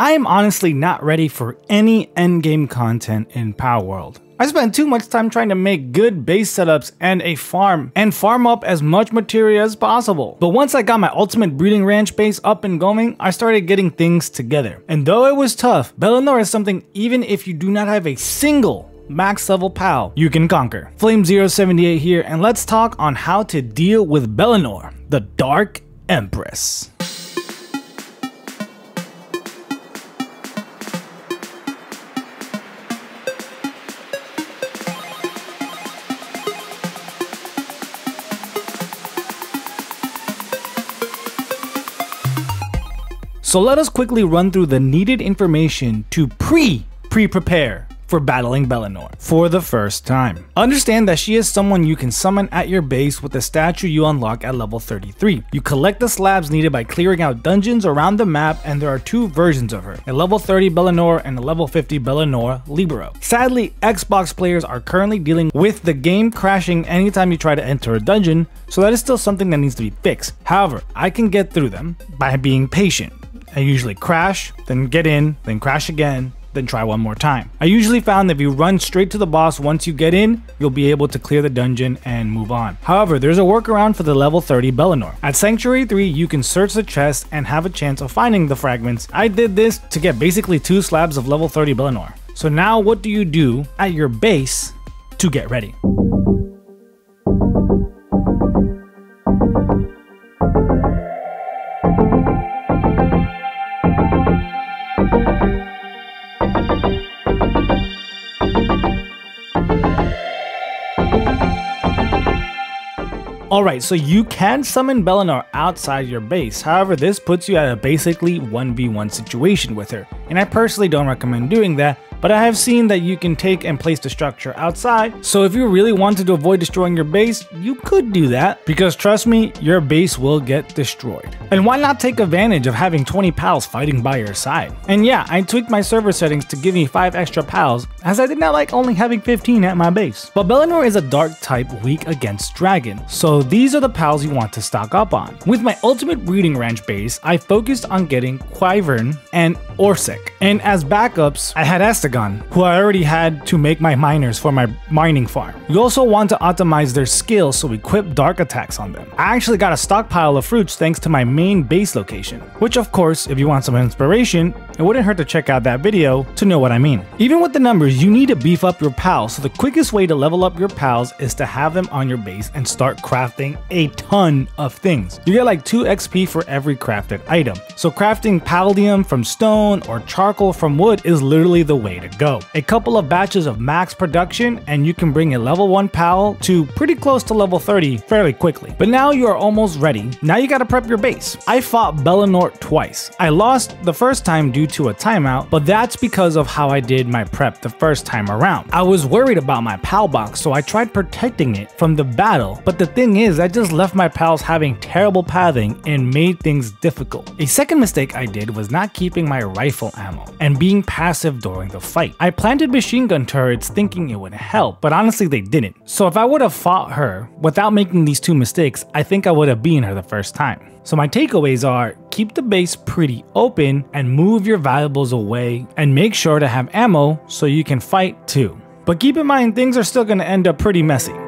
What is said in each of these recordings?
I am honestly not ready for any endgame content in Palworld. I spent too much time trying to make good base setups and a farm, and farm up as much material as possible. But once I got my ultimate breeding ranch base up and going, I started getting things together. And though it was tough, Bellanoir is something even if you do not have a single max level pal you can conquer. Flamezero78 here, and let's talk on how to deal with Bellanoir, the Dark Empress. So let us quickly run through the needed information to pre pre-prepare for battling Bellanoir for the first time. Understand that she is someone you can summon at your base with the statue you unlock at level 33. You collect the slabs needed by clearing out dungeons around the map and there are two versions of her, a level 30 Bellanoir and a level 50 Bellanoir Libero. Sadly, Xbox players are currently dealing with the game crashing anytime you try to enter a dungeon, so that is still something that needs to be fixed. However, I can get through them by being patient. I usually crash, then get in, then crash again, then try one more time. I usually found that if you run straight to the boss once you get in, you'll be able to clear the dungeon and move on. However, there's a workaround for the level 30 Bellanoir. At Sanctuary 3, you can search the chest and have a chance of finding the fragments. I did this to get basically two slabs of level 30 Bellanoir. So now what do you do at your base to get ready? Alright, so you can summon Bellanoir outside your base, however this puts you at a basically 1v1 situation with her, and I personally don't recommend doing that but I have seen that you can take and place the structure outside, so if you really wanted to avoid destroying your base, you could do that, because trust me, your base will get destroyed. And why not take advantage of having 20 pals fighting by your side? And yeah, I tweaked my server settings to give me 5 extra pals, as I did not like only having 15 at my base. But Bellanoir is a dark type weak against dragon, so these are the pals you want to stock up on. With my ultimate breeding ranch base, I focused on getting Quivern and Orserk, and as backups, I had Esther who I already had to make my miners for my mining farm. You also want to optimize their skills so we equip dark attacks on them. I actually got a stockpile of fruits thanks to my main base location, which of course, if you want some inspiration, it wouldn't hurt to check out that video to know what I mean. Even with the numbers, you need to beef up your pals, so the quickest way to level up your pals is to have them on your base and start crafting a ton of things. You get like 2 XP for every crafted item. So crafting Paldium from stone or charcoal from wood is literally the way to go. A couple of batches of max production and you can bring a level 1 pal to pretty close to level 30 fairly quickly. But now you are almost ready. Now you gotta prep your base. I fought Bellanoir twice. I lost the first time due to a timeout, but that's because of how I did my prep the first time around. I was worried about my pal box, so I tried protecting it from the battle, but the thing is, I just left my pals having terrible pathing and made things difficult. A second mistake I did was not keeping my rifle ammo and being passive during the fight. I planted machine gun turrets thinking it would help, but honestly they didn't. So if I would have fought her without making these two mistakes, I think I would have beaten her the first time. So my takeaways are keep the base pretty open and move your valuables away and make sure to have ammo so you can fight too. But keep in mind things are still going to end up pretty messy.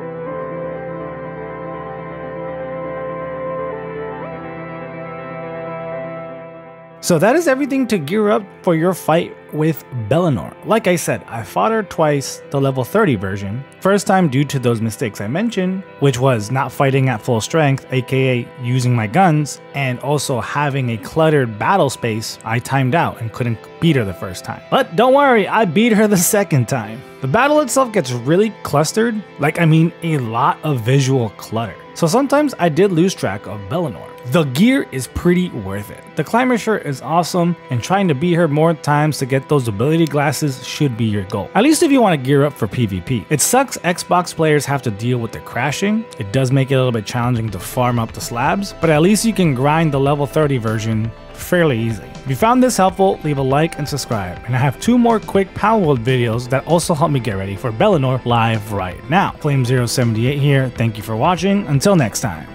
So that is everything to gear up for your fight with Bellanoir. Like I said, I fought her twice, the level 30 version. First time due to those mistakes I mentioned, which was not fighting at full strength, aka using my guns, and also having a cluttered battle space, I timed out and couldn't beat her the first time. But don't worry, I beat her the second time. The battle itself gets really clustered, like I mean a lot of visual clutter. So sometimes I did lose track of Bellanoir. The gear is pretty worth it. The climber shirt is awesome and trying to beat her more times to get those ability glasses should be your goal. At least if you want to gear up for PvP. It sucks Xbox players have to deal with the crashing. It does make it a little bit challenging to farm up the slabs, but at least you can grind the level 30 version fairly easy. If you found this helpful, leave a like and subscribe. And I have two more quick Palworld videos that also help me get ready for Bellanoir live right now. Flamezero78 here, thank you for watching, until next time.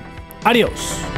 Adios!